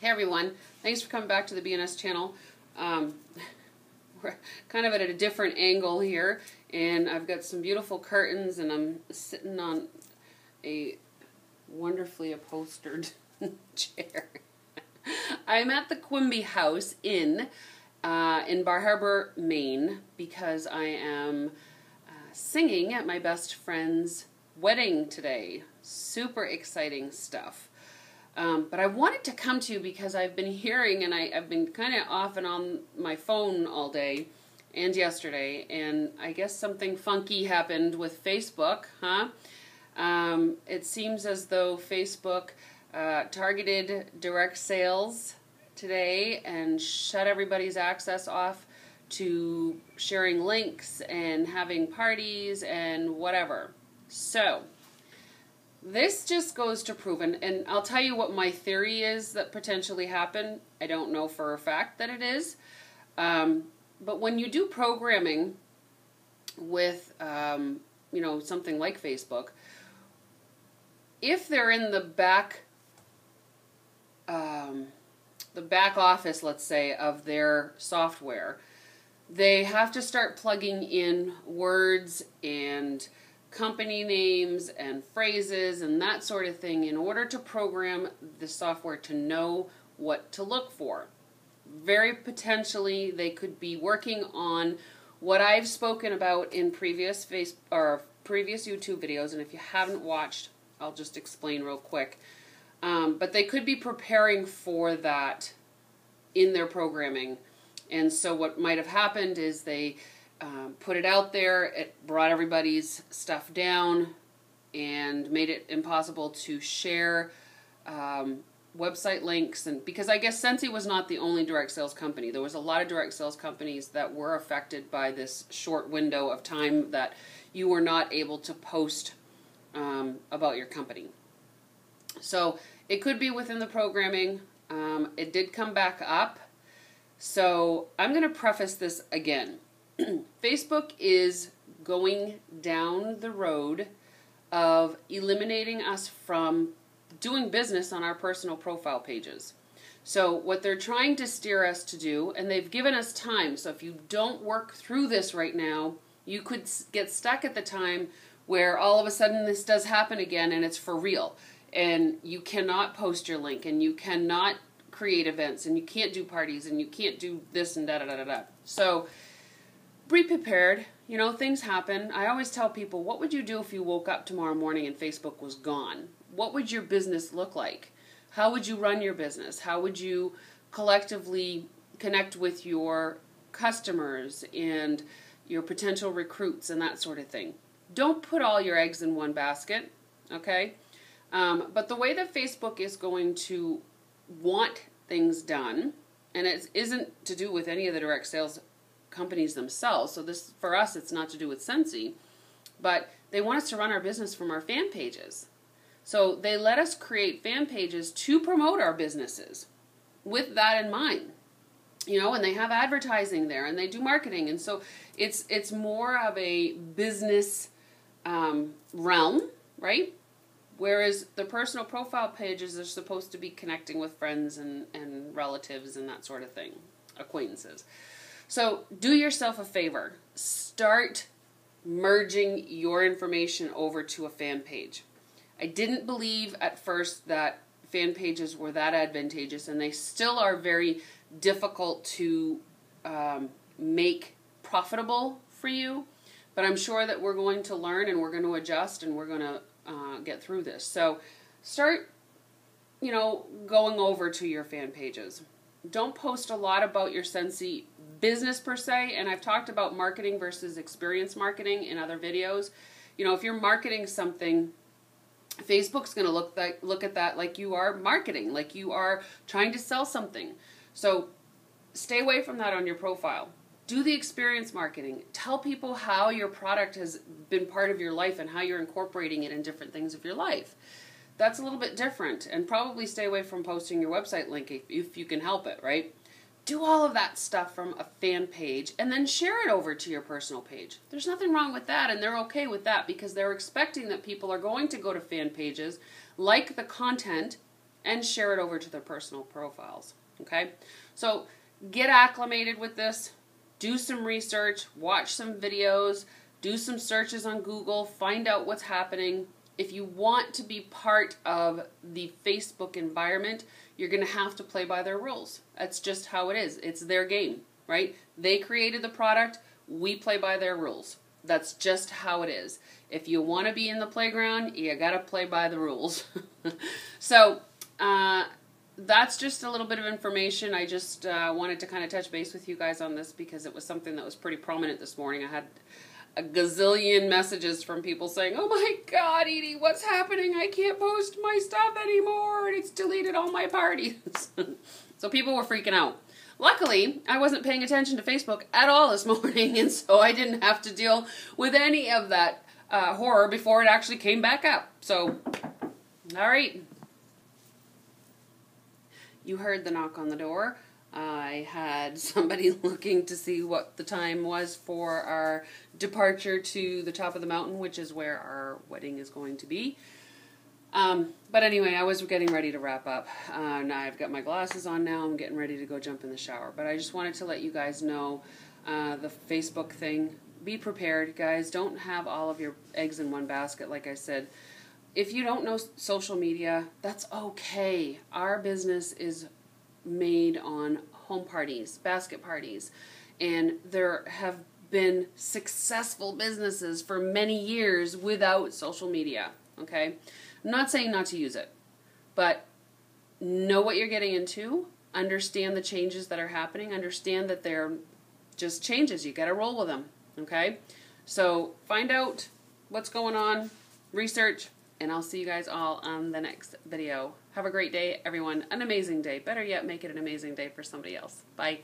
Hey everyone, thanks for coming back to the BNS channel. Um, we're kind of at a different angle here, and I've got some beautiful curtains, and I'm sitting on a wonderfully upholstered chair. I'm at the Quimby House Inn uh, in Bar Harbor, Maine, because I am uh, singing at my best friend's wedding today. Super exciting stuff. Um, but I wanted to come to you because I've been hearing, and I, have been kind of off and on my phone all day and yesterday, and I guess something funky happened with Facebook, huh? Um, it seems as though Facebook uh, targeted direct sales today and shut everybody's access off to sharing links and having parties and whatever. So, this just goes to prove, and, and I'll tell you what my theory is that potentially happened. I don't know for a fact that it is. Um, but when you do programming with, um, you know, something like Facebook, if they're in the back, um, the back office, let's say, of their software, they have to start plugging in words and company names and phrases and that sort of thing in order to program the software to know what to look for. Very potentially, they could be working on what I've spoken about in previous face or previous YouTube videos, and if you haven't watched, I'll just explain real quick. Um, but they could be preparing for that in their programming. And so, what might have happened is they um, put it out there. It brought everybody's stuff down and made it impossible to share um, website links. And because I guess Scentsy was not the only direct sales company, there was a lot of direct sales companies that were affected by this short window of time that you were not able to post um, about your company. So it could be within the programming. Um, it did come back up. So I'm going to preface this again. Facebook is going down the road of eliminating us from doing business on our personal profile pages. So, what they're trying to steer us to do, and they've given us time. So, if you don't work through this right now, you could get stuck at the time where all of a sudden this does happen again and it's for real. And you cannot post your link and you cannot create events and you can't do parties and you can't do this and da da da da da. So, be prepared. You know, things happen. I always tell people, what would you do if you woke up tomorrow morning and Facebook was gone? What would your business look like? How would you run your business? How would you collectively connect with your customers and your potential recruits and that sort of thing? Don't put all your eggs in one basket, okay? Um, but the way that Facebook is going to want things done, and it isn't to do with any of the direct sales companies themselves. So this for us, it's not to do with Scentsy, but they want us to run our business from our fan pages. So they let us create fan pages to promote our businesses with that in mind. You know, and they have advertising there and they do marketing, and so it's it's more of a business um, realm, right? Whereas the personal profile pages are supposed to be connecting with friends and, and relatives and that sort of thing, acquaintances. So do yourself a favor. Start merging your information over to a fan page. I didn't believe at first that fan pages were that advantageous, and they still are very difficult to um, make profitable for you. But I'm sure that we're going to learn and we're going to adjust and we're going to uh, get through this. So start, you know, going over to your fan pages. Don't post a lot about your Scentsy business per se, and I've talked about marketing versus experience marketing in other videos. You know, if you're marketing something, Facebook's going to look like look at that like you are marketing, like you are trying to sell something. So stay away from that on your profile. Do the experience marketing. Tell people how your product has been part of your life and how you're incorporating it in different things of your life. That's a little bit different, and probably stay away from posting your website link if, if you can help it, right? do all of that stuff from a fan page and then share it over to your personal page. There's nothing wrong with that, and they're okay with that because they're expecting that people are going to go to fan pages, like the content, and share it over to their personal profiles. Okay? So get acclimated with this, do some research, watch some videos, do some searches on Google, find out what's happening. If you want to be part of the Facebook environment, you're going to have to play by their rules. That's just how it is. It's their game, right? They created the product, we play by their rules. That's just how it is. If you want to be in the playground, you got to play by the rules. so, uh, that's just a little bit of information. I just uh, wanted to kind of touch base with you guys on this because it was something that was pretty prominent this morning. I had a gazillion messages from people saying, "Oh my God, Edie, what's happening? I can't post my stuff anymore, and it's deleted all my parties." so people were freaking out. Luckily, I wasn't paying attention to Facebook at all this morning, and so I didn't have to deal with any of that uh, horror before it actually came back up. So, all right. You heard the knock on the door. I had somebody looking to see what the time was for our departure to the top of the mountain, which is where our wedding is going to be. Um, but anyway, I was getting ready to wrap up. Uh, now I've got my glasses on now. I'm getting ready to go jump in the shower. But I just wanted to let you guys know uh, the Facebook thing. Be prepared, guys. Don't have all of your eggs in one basket, like I said. If you don't know social media, that's okay. Our business is made on home parties, basket parties, and there have been successful businesses for many years without social media. Okay? I'm not saying not to use it, but know what you're getting into, understand the changes that are happening, understand that they're just changes. You got to roll with them. Okay? So find out what's going on, research, and I'll see you guys all on the next video. Have a great day, everyone. An amazing day. Better yet, make it an amazing day for somebody else. Bye.